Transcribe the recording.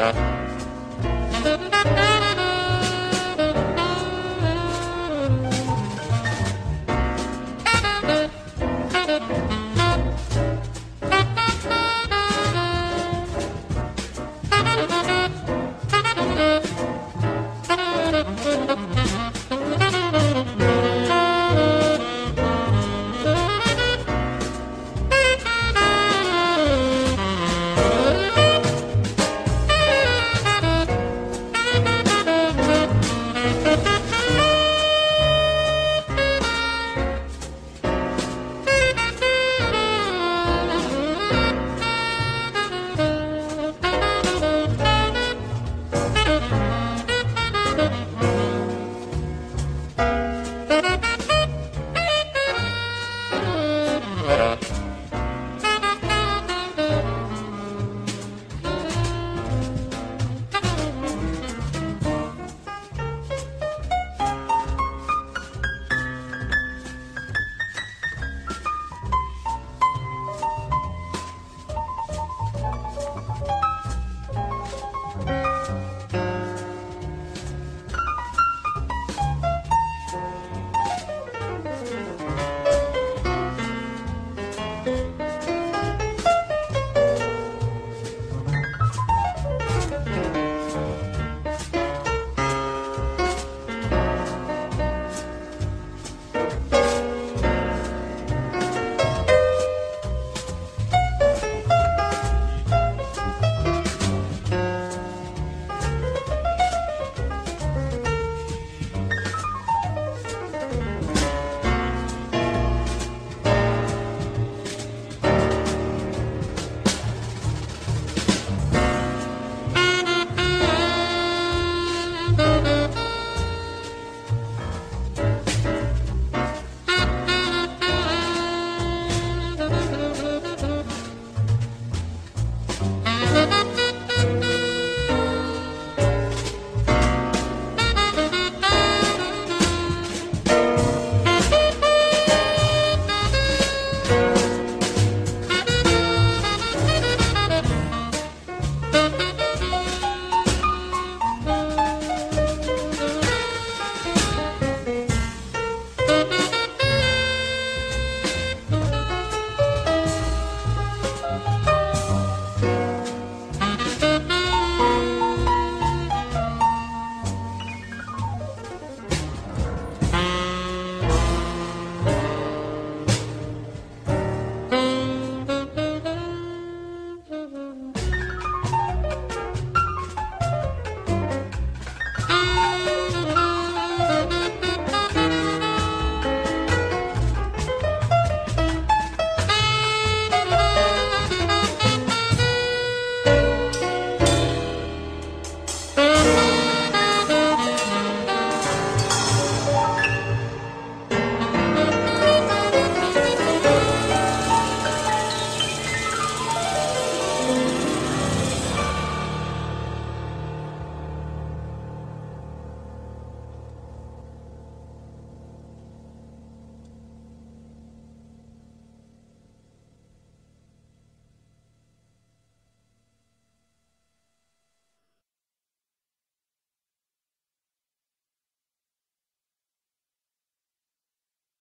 Bye.